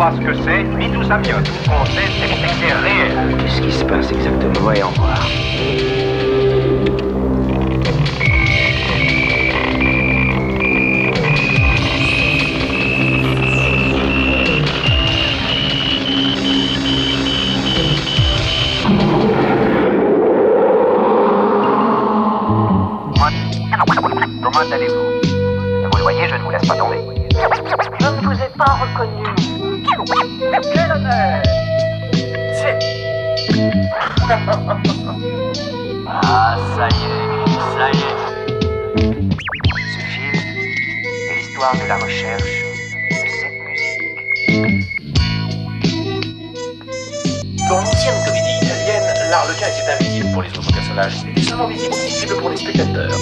Mais c'est réel. Qu'est-ce qui se passe exactement? Voyons voir. Comment allez-vous? Vous le voyez, je ne vous laisse pas tomber. Je ne vous ai pas reconnu. C'est... Ah, ça y est, ça y est. Ce film est l'histoire de la recherche de cette musique. Dans l'ancienne comédie italienne, l'art lequin était invisible pour les autres personnages. Était seulement visible pour les spectateurs.